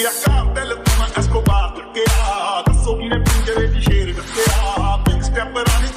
ਕਿ ਆ ਕਾਰਟਲ ਤੋਂ ਅਸਕੋਬਾਰ ਤੱਕਿਆ ਦੱਸੋ ਕਿਨੇ ਪਿੰਜਰੇ ਦੀ ਸ਼ੇਰ ਦੱਸਿਆ ਬਿਗ ਸਟੈਪ ਰਾਣੀ